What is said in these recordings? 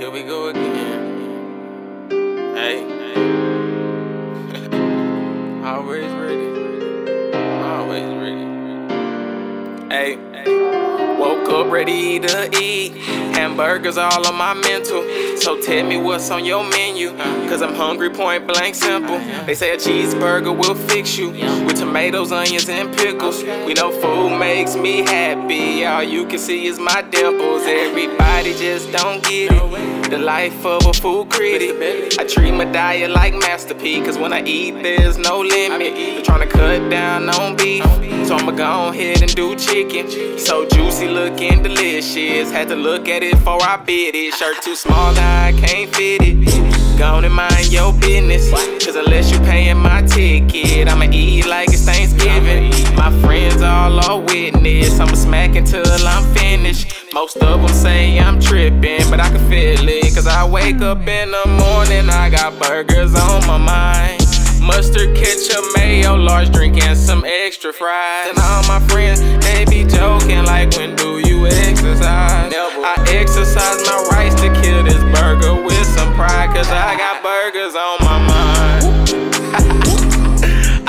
Here we go again. Hey, always ready. Always ready. Hey, woke up ready to eat. Hamburgers all on my mental. So tell me what's on your menu. Cause I'm hungry, point blank simple. They say a cheeseburger will fix you. With tomatoes, onions, and pickles. We know food makes me happy. All you can see is my dimples. Everybody just don't get it. The life of a food critic. I treat my diet like Master P. Cause when I eat, there's no limit. I'm trying to cut down on beef. So I'ma go ahead and do chicken. So juicy looking delicious. Had to look at it before I bit it. Shirt too small, I can't fit it. Go on and mind your business. Cause unless you paying my ticket, I'ma eat like it's Thanksgiving. My friends all are witness. I'ma smack until I'm finished. Most of them say I'm tripping, but I can feel it. Cause I wake up in the morning, I got burgers on my mind. Mustard, ketchup, mayo, large drink, and some extra fries. And all my friends, they be joking like, when do you exercise? I exercise my rights to kill this burger with some pride, cause I got burgers on my mind.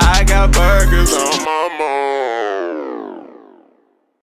I got burgers on my